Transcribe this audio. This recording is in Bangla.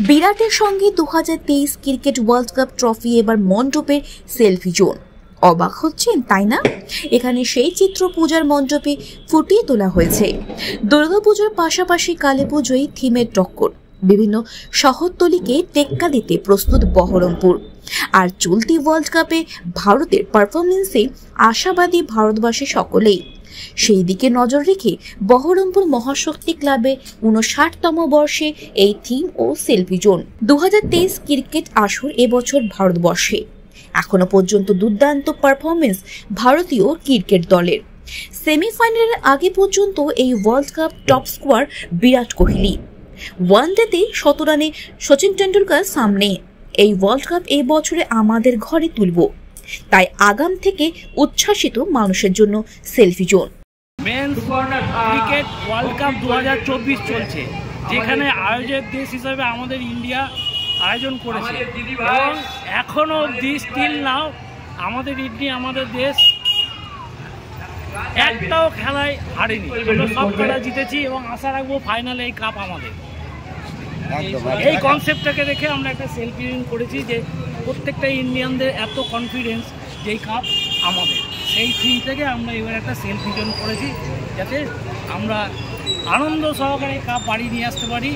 বিরাটের সঙ্গে দু হাজার তেইশ ক্রিকেট ওয়ার্ল্ড কাপ ট্রফি এবার মণ্ডপের সেলফি জোন। অবাক হচ্ছেন, তাই না? এখানে সেই চিত্র পূজার মণ্ডপে ফুটিয়ে তোলা হয়েছে। দুর্গাপুজোর পাশাপাশি কালী পুজোয় থিমের টক্কর। বিভিন্ন শহরতলিকে টেক্কা দিতে প্রস্তুত বহরমপুর। আর চলতি ওয়ার্ল্ড কাপে ভারতের পারফরমেন্সে আশাবাদী ভারতবাসী সকলেই। সেই দিকে নজর রেখে বহরমপুর মহাশক্তি ক্লাবে উনষাটতম বর্ষে এই থিম ও সেলফি জোন। দু হাজার তেইশ ক্রিকেট আসর এবছর ভারতবর্ষে। এখনও পর্যন্ত দুর্দান্ত পারফরমেন্স ভারতীয় ক্রিকেট দলের। সেমিফাইনালের আগে পর্যন্ত এই world cup top scorer Virat Kohli. ওয়ানডেতে শত রানে সচিন টেন্ডুলকার সামনে। এই ওয়ার্ল্ড কাপ এই বছরে আমাদের ঘরে তুলব। তাই আগাম থেকে উচ্ছ্বাসিত মানুষের জন্য selfie zone. Men's cricket world cup দু হাজার চব্বিশ চলছে যেখানে আয়োজক দেশ হিসাবে আমাদের ইন্ডিয়া আয়োজন করেছে। এবং এখনও অবধি স্টিল নাও আমাদের ইন্ডিয়া আমাদের দেশ একটাও খেলায় হারেনি। আমরা সব খেলা জিতেছি এবং আশা রাখব ফাইনালে এই কাপ আমাদের। এই কনসেপ্টটাকে দেখে আমরা একটা সেলফি করেছি যে প্রত্যেকটা ইন্ডিয়ানদের এত কনফিডেন্স যে কাপ আমাদের। সেই থিম থেকে আমরা এবার একটা সেলফি করেছি, যাতে আমরা আনন্দ সহকারে কাপ বাড়ি নিয়ে আসতে পারি।